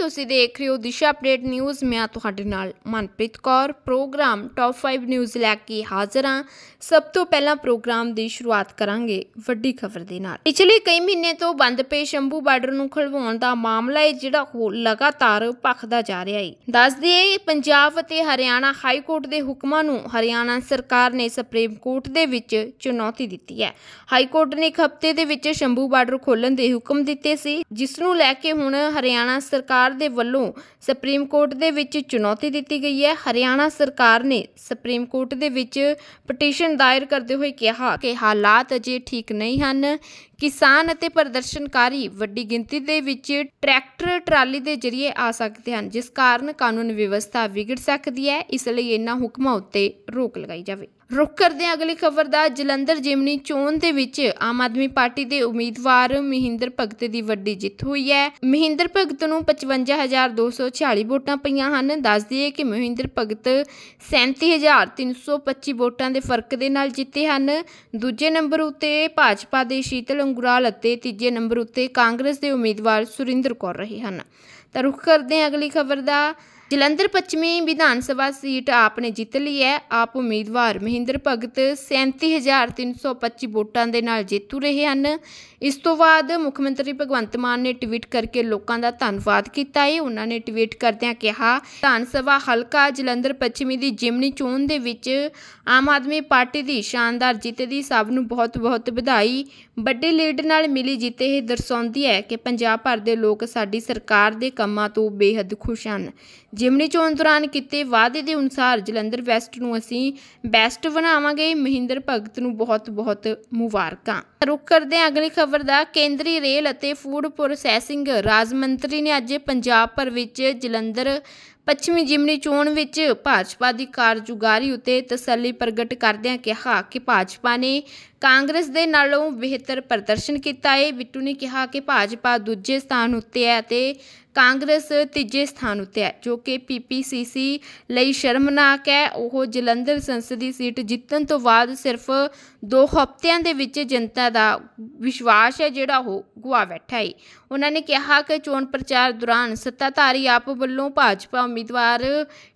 ਤੁਸੀਂ ਦੇਖ ਰਹੇ ਹੋ ਦਿਸ਼ਾ ਅਪਡੇਟ ਨਿਊਜ਼। ਮੈਂ ਤੁਹਾਡੇ ਨਾਲ Manpreet Kaur. Programme top 5 news ਲੈ ਕੇ ਹਾਜ਼ਰ ਹਾਂ। ਸਭ ਤੋਂ ਪਹਿਲਾਂ ਪ੍ਰੋਗਰਾਮ ਦੀ ਸ਼ੁਰੂਆਤ ਕਰਾਂਗੇ ਵੱਡੀ ਖਬਰ ਦੇ ਨਾਲ। ਪਿਛਲੇ ਕਈ ਮਹੀਨੇ ਤੋਂ ਬੰਦ ਪਏ ਸ਼ੰਭੂ ਬਾਰਡਰ ਨੂੰ ਖੁਲਵਾਉਣ ਦਾ ਮਾਮਲਾ ਹੈ, ਜਿਹੜਾ ਲਗਾਤਾਰ ਭਖਦਾ ਜਾ ਰਿਹਾ ਹੈ। ਦੱਸ ਦਈਏ, ਪੰਜਾਬ ਅਤੇ ਹਰਿਆਣਾ ਹਾਈ ਕੋਰਟ ਦੇ ਹੁਕਮਾਂ ਨੂੰ ਹਰਿਆਣਾ ਸਰਕਾਰ ਨੇ ਸੁਪਰੀਮ ਕੋਰਟ ਦੇ ਵਿੱਚ ਚੁਣੌਤੀ ਦਿੱਤੀ ਹੈ। ਹਾਈ ਕੋਰਟ ਨੇ ਇੱਕ ਹਫ਼ਤੇ ਦੇ ਵਿੱਚ ਸ਼ੰਭੂ ਬਾਰਡਰ ਖੋਲਣ ਦੇ ਹੁਕਮ ਦਿੱਤੇ ਸੀ, ਜਿਸ ਨੂੰ ਲੈ ਕੇ ਹੁਣ ਹਰਿਆਣਾ ਸਰਕਾਰ ਦੇ ਵੱਲੋਂ ਸੁਪਰੀਮ ਕੋਰਟ ਦੇ ਵਿੱਚ ਚੁਣੌਤੀ ਦਿੱਤੀ ਗਈ ਹੈ। ਹਰਿਆਣਾ ਸਰਕਾਰ ਨੇ ਸੁਪਰੀਮ ਕੋਰਟ ਦੇ ਵਿੱਚ ਪਟੀਸ਼ਨ ਦਾਇਰ ਕਰਦੇ ਹੋਏ ਕਿਹਾ ਕਿ ਹਾਲਾਤ ਅਜੇ ਠੀਕ ਨਹੀਂ ਹਨ। ਕਿਸਾਨ ਅਤੇ ਪ੍ਰਦਰਸ਼ਨਕਾਰੀ ਵੱਡੀ ਗਿਣਤੀ ਦੇ ਵਿੱਚ ਟਰੈਕਟਰ, ਟਰਾਲੀ ਦੇ ਜ਼ਰੀਏ ਆ ਸਕਦੇ ਹਨ, ਜਿਸ ਕਾਰਨ ਕਾਨੂੰਨ ਵਿਵਸਥਾ ਵਿਗੜ ਸਕਦੀ ਹੈ। ਇਸ ਲਈ ਇਹਨਾਂ ਹੁਕਮਾਂ ਉੱਤੇ ਰੋਕ ਲਗਾਈ ਜਾਵੇ। ਰੁਕ ਕਰਦੇ ਹਾਂ ਅਗਲੀ ਖਬਰ ਦਾ। ਜਲੰਧਰ ਜਿਮਨੀ ਚੋਣ ਦੇ ਵਿੱਚ ਆਮ ਆਦਮੀ ਪਾਰਟੀ ਦੇ ਉਮੀਦਵਾਰ ਮਹਿੰਦਰ ਭਗਤ ਦੀ ਵੱਡੀ ਜਿੱਤ ਹੋਈ ਹੈ। ਮਹਿੰਦਰ ਭਗਤ ਨੂੰ 55246 ਵੋਟਾਂ ਪਈਆਂ ਹਨ। ਦੱਸ ਦਈਏ ਕਿ ਮਹਿੰਦਰ ਭਗਤ 37325 ਵੋਟਾਂ ਦੇ ਫ਼ਰਕ ਦੇ ਨਾਲ ਜਿੱਤੇ ਹਨ। ਦੂਜੇ ਨੰਬਰ ਉੱਤੇ ਭਾਜਪਾ ਦੇ ਸ਼ੀਤਲ ਅੰਗੁਰਾਲ ਅਤੇ ਤੀਜੇ ਨੰਬਰ ਉੱਤੇ ਕਾਂਗਰਸ ਦੇ ਉਮੀਦਵਾਰ ਸੁਰਿੰਦਰ ਕੌਰ ਰਹੇ ਹਨ। ਤਾਂ ਰੁਕ ਕਰਦੇ ਹਾਂ ਅਗਲੀ ਖਬਰ ਦਾ। ਜਲੰਧਰ ਪੱਛਮੀ ਵਿਧਾਨ ਸਭਾ ਸੀਟ ਆਪ ਨੇ ਜਿੱਤ ਲਈ ਹੈ। ਆਪ ਉਮੀਦਵਾਰ ਮਹਿੰਦਰ ਭਗਤ 37325 ਵੋਟਾਂ ਦੇ ਨਾਲ ਜੇਤੂ ਰਹੇ ਹਨ। ਇਸ ਤੋਂ ਬਾਅਦ ਮੁੱਖ ਮੰਤਰੀ ਭਗਵੰਤ ਮਾਨ ਨੇ ਟਵੀਟ ਕਰਕੇ ਲੋਕਾਂ ਦਾ ਧੰਨਵਾਦ ਕੀਤਾ। ਹੈ ਉਹਨਾਂ ਨੇ ਟਵੀਟ ਕਰਦਿਆਂ ਕਿਹਾ, ਵਿਧਾਨ ਸਭਾ ਹਲਕਾ ਜਲੰਧਰ ਪੱਛਮੀ ਦੀ ਜਿਮਨੀ ਚੋਣ ਦੇ ਵਿੱਚ ਆਮ ਆਦਮੀ ਪਾਰਟੀ ਦੀ ਸ਼ਾਨਦਾਰ ਜਿੱਤ ਦੀ ਸਭ ਨੂੰ ਬਹੁਤ-ਬਹੁਤ ਵਧਾਈ। ਵੱਡੇ ਲੀਡ ਨਾਲ ਮਿਲੀ ਜਿੱਤ ਇਹ ਦਰਸਾਉਂਦੀ ਹੈ ਕਿ ਪੰਜਾਬ ਭਰ ਦੇ ਲੋਕ ਸਾਡੀ ਸਰਕਾਰ ਦੇ ਕੰਮਾਂ ਤੋਂ ਬੇਹੱਦ ਖੁਸ਼ ਹਨ। ਜਿਮਨੀ ਚੋਣ ਦੌਰਾਨ ਕੀਤੇ ਵਾਅਦੇ ਦੇ ਅਨੁਸਾਰ ਜਲੰਧਰ ਵੈਸਟ ਨੂੰ ਅਸੀਂ ਬੈਸਟ ਬਣਾਵਾਂਗੇ। ਮਹਿੰਦਰ ਭਗਤ ਨੂੰ ਬਹੁਤ-ਬਹੁਤ ਮੁਬਾਰਕਾਂ। ਰੁਕ ਕਰਦੇ ਹਾਂ ਅਗਲੀ ਖਬਰ ਦਾ। ਕੇਂਦਰੀ ਰੇਲ ਅਤੇ ਫੂਡ ਪ੍ਰੋਸੈਸਿੰਗ ਰਾਜ ਮੰਤਰੀ ਨੇ ਅੱਜ ਪੰਜਾਬ ਭਰ ਵਿੱਚ ਜਲੰਧਰ ਪੱਛਮੀ ਜਿਮਨੀ ਚੋਣ ਵਿੱਚ ਭਾਜਪਾ ਦੀ ਕਾਰਜੁਗਾਰੀ ਉਤੇ ਤਸੱਲੀ ਪ੍ਰਗਟ ਕਰਦਿਆਂ ਕਿਹਾ ਕਿ ਭਾਜਪਾ ਨੇ ਕਾਂਗਰਸ ਦੇ ਨਾਲੋਂ ਬਿਹਤਰ ਪ੍ਰਦਰਸ਼ਨ ਕੀਤਾ ਹੈ। ਬਿੱਟੂ ਨੇ ਕਿਹਾ ਕਿ ਭਾਜਪਾ ਦੂਜੇ ਸਥਾਨ ਉੱਤੇ ਹੈ ਅਤੇ ਕਾਂਗਰਸ ਤੀਜੇ ਸਥਾਨ ਉੱਤੇ ਹੈ, ਜੋ ਕਿ ਪੀਪੀਸੀਸੀ ਲਈ ਸ਼ਰਮਨਾਕ ਹੈ। ਉਹ ਜਲੰਧਰ ਸੰਸਦੀ ਸੀਟ ਜਿੱਤਣ ਤੋਂ ਬਾਅਦ ਸਿਰਫ 2 ਹਫ਼ਤਿਆਂ ਦੇ ਵਿੱਚ ਜਨਤਾ ਦਾ ਵਿਸ਼ਵਾਸ ਹੈ, ਜਿਹੜਾ ਉਹ ਗੁਆ ਬੈਠਾ ਹੈ ਉਹਨਾਂ ਨੇ ਕਿਹਾ ਕਿ ਚੋਣ ਪ੍ਰਚਾਰ ਦੌਰਾਨ ਸੱਤਾਧਾਰੀ ਆਪ ਵੱਲੋਂ ਭਾਜਪਾ ਉਮੀਦਵਾਰ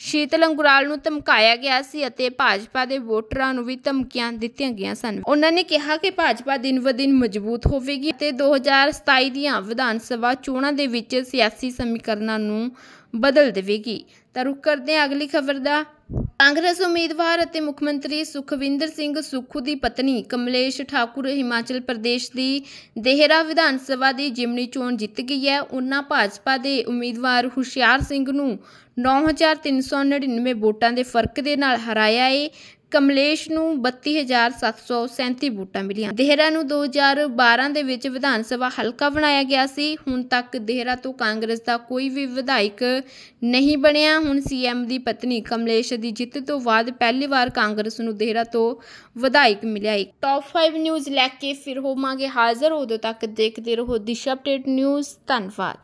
ਸ਼ੀਤਲ ਅੰਗੁਰਾਲ ਨੂੰ ਧਮਕਾਇਆ ਗਿਆ ਸੀ ਅਤੇ ਭਾਜਪਾ ਦੇ ਵੋਟਰਾਂ ਨੂੰ ਵੀ ਧਮਕੀਆਂ ਦਿੱਤੀਆਂ ਗਈਆਂ ਸਨ। ਉਹਨਾਂ ਨੇ ਕਿਹਾ ਕਿ ਭਾਜਪਾ ਦਿਨ ਬ ਦਿਨ ਮਜ਼ਬੂਤ ਹੋਵੇਗੀ ਤੇ 2027 ਦੀਆਂ ਵਿਧਾਨ ਸਭਾ ਚੋਣਾਂ ਦੇ ਵਿੱਚ ਸਿਆਸੀ ਸਮੀਕਰਨਾਂ ਨੂੰ ਬਦਲ ਦੇਵੇਗੀ। ਤਾਂ ਰੁਕ ਕਰਦੇ ਹਾਂ ਅਗਲੀ ਖਬਰ ਦਾ। ਕਾਂਗਰਸ ਉਮੀਦਵਾਰ ਅਤੇ ਮੁੱਖ ਮੰਤਰੀ ਸੁਖਵਿੰਦਰ ਸਿੰਘ ਸੁੱਖੂ ਦੀ ਪਤਨੀ ਕਮਲੇਸ਼ ਠਾਕੁਰ ਹਿਮਾਚਲ ਪ੍ਰਦੇਸ਼ ਦੀ ਦੇਹਰਾ ਵਿਧਾਨ ਸਭਾ ਦੀ ਜਿਮਨੀ ਚੋਣ ਜਿੱਤ ਗਈ ਹੈ। ਉਹਨਾਂ ਭਾਜਪਾ ਦੇ ਉਮੀਦਵਾਰ ਹੁਸ਼ਿਆਰ ਸਿੰਘ ਨੂੰ 9399 ਵੋਟਾਂ ਦੇ ਫ਼ਰਕ ਦੇ ਨਾਲ ਹਰਾਇਆ ਹੈ ਕਮਲੇਸ਼ ਨੂੰ 32737 ਵੋਟਾਂ ਮਿਲੀਆਂ। ਦੇਹਰਾ ਨੂੰ 2012 ਦੇ ਵਿੱਚ ਵਿਧਾਨ ਸਭਾ ਹਲਕਾ ਬਣਾਇਆ ਗਿਆ ਸੀ। ਹੁਣ ਤੱਕ ਦੇਹਰਾ ਤੋਂ ਕਾਂਗਰਸ ਦਾ ਕੋਈ ਵੀ ਵਿਧਾਇਕ ਨਹੀਂ ਬਣਿਆ। ਹੁਣ ਸੀਐਮ ਦੀ ਪਤਨੀ ਕਮਲੇਸ਼ ਦੀ ਜਿੱਤ ਤੋਂ ਬਾਅਦ ਪਹਿਲੀ ਵਾਰ ਕਾਂਗਰਸ ਨੂੰ ਦੇਹਰਾ ਤੋਂ ਵਿਧਾਇਕ ਮਿਲਿਆ। ਹੈ ਟੌਪ 5 ਨਿਊਜ਼ ਲੈ ਕੇ ਫਿਰ ਹੋਵਾਂਗੇ ਹਾਜ਼ਰ। ਉਦੋਂ ਤੱਕ ਦੇਖਦੇ ਰਹੋ ਦਿਸ਼ਾ ਅਪਡੇਟ ਨਿਊਜ਼। ਧੰਨਵਾਦ।